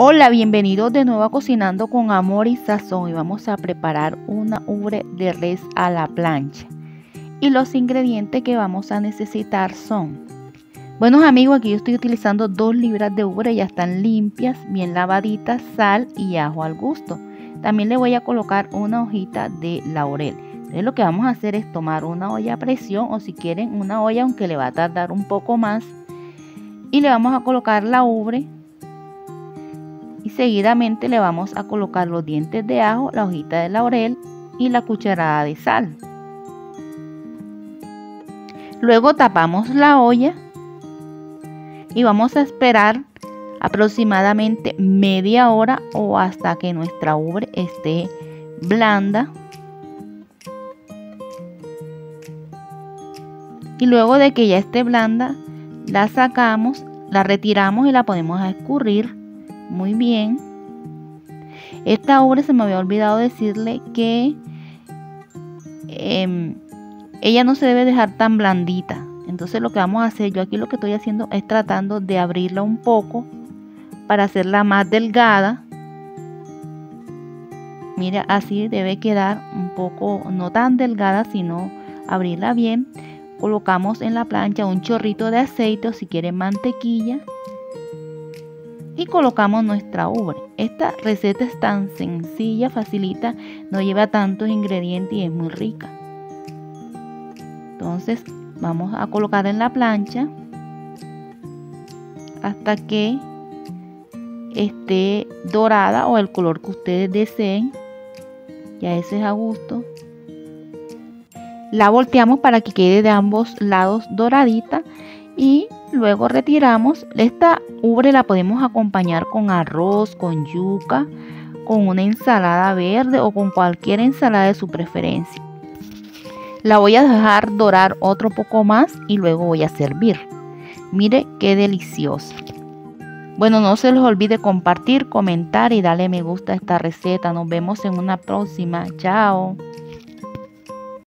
Hola, bienvenidos de nuevo a Cocinando con Amor y Sazón y vamos a preparar una ubre de res a la plancha. Y los ingredientes que vamos a necesitar son, buenos amigos, aquí yo estoy utilizando dos libras de ubre, ya están limpias, bien lavaditas, sal y ajo al gusto. También le voy a colocar una hojita de laurel. Lo que vamos a hacer es tomar una olla a presión o si quieren una olla aunque le va a tardar un poco más y le vamos a colocar la ubre y seguidamente le vamos a colocar los dientes de ajo, la hojita de laurel y la cucharada de sal. Luego tapamos la olla y vamos a esperar aproximadamente media hora o hasta que nuestra ubre esté blanda. Y luego de que ya esté blanda, la sacamos, la retiramos y la ponemos a escurrir muy bien. Esta obra se me había olvidado decirle que em, ella no se debe dejar tan blandita. Entonces lo que vamos a hacer, yo aquí lo que estoy haciendo es tratando de abrirla un poco para hacerla más delgada. Mira, así debe quedar un poco, no tan delgada, sino abrirla bien. Colocamos en la plancha un chorrito de aceite o si quieren mantequilla y colocamos nuestra ubre. Esta receta es tan sencilla, facilita, no lleva tantos ingredientes y es muy rica. Entonces vamos a colocar en la plancha hasta que esté dorada o el color que ustedes deseen. Ya eso es a gusto. La volteamos para que quede de ambos lados doradita y luego retiramos. Esta ubre la podemos acompañar con arroz, con yuca, con una ensalada verde o con cualquier ensalada de su preferencia. La voy a dejar dorar otro poco más y luego voy a servir. Mire qué deliciosa. Bueno, no se les olvide compartir, comentar y darle me gusta a esta receta. Nos vemos en una próxima. Chao.